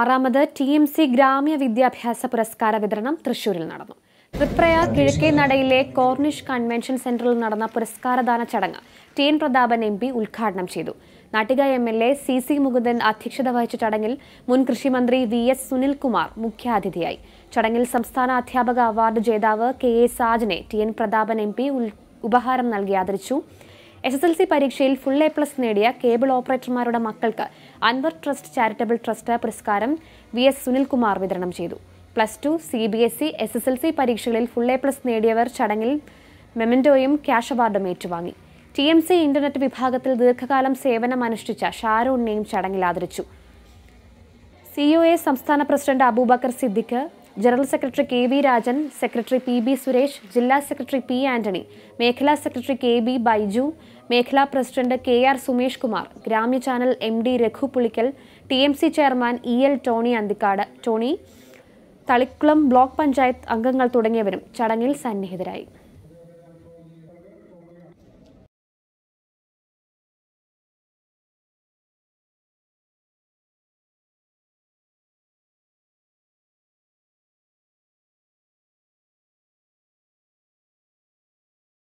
ആറാമത് T M C ഗ്രാമ്യ വിദ്യാഭ്യാസ പുരസ്കാര വിതരണം തൃശൂരിൽ നടന്നു. തൃപ്രയാർ കിഴക്കേ നടയിലെ കോർണിഷ് കൺവെൻഷൻ സെന്ററിൽ നടന്ന പുരസ്കാരദാന ചടങ്ങ് T N Prathapan M P ഉദ്ഘാടനം ചെയ്തു. Nattika M L A C C Mukundan അധ്യക്ഷത വഹിച്ച ചടങ്ങിൽ മുൻ കൃഷിമന്ത്രി വി എസ് സുനിൽകുമാർ മുഖ്യാതിഥിയായി. ചടങ്ങിൽ സംസ്ഥാന അധ്യാപക അവാർഡ് ജേതാവ് K A സാജനെ T N Prathapan M P ഉപഹാരം നൽകി ആദരിച്ചു. എസ് എസ് എൽ സി പരീക്ഷയിൽ ഫുൾ എ പ്ലസ് നേടിയ കേബിൾ ഓപ്പറേറ്റർമാരുടെ മക്കൾക്ക് അൻവർ ട്രസ്റ്റ് ചാരിറ്റബിൾ ട്രസ്റ്റ് പുരസ്കാരം വി എസ് സുനിൽകുമാർ വിതരണം ചെയ്തു. Plus two C B S E S S L C പരീക്ഷകളിൽ ഫുൾ എ പ്ലസ് നേടിയവർ ചടങ്ങിൽ മെമന്റോയും ക്യാഷ് അവാർഡും ഏറ്റുവാങ്ങി. ടി എം സി ഇന്റർനെറ്റ് വിഭാഗത്തിൽ ദീർഘകാലം സേവനം അനുഷ്ഠിച്ച ഷാരൂണിനെയും ചടങ്ങിൽ ആദരിച്ചു. സി ഒ എ സംസ്ഥാന president Abubakar Siddique general secretary K V Rajan secretary P B Suresh ജില്ലാ സെക്രട്ടറി പി ആന്റണി മേഖലാ സെക്രട്ടറി കെ ബി ബൈജു മേഖലാ president K R Sumesh Kumar Gramya channel M D Raghu Pulikkal T M C chairman E L Tony Anthikad Tony Thalikulam block panchayat അംഗങ്ങൾ തുടങ്ങിയവരും ചടങ്ങിൽ സന്നിഹിതരായി.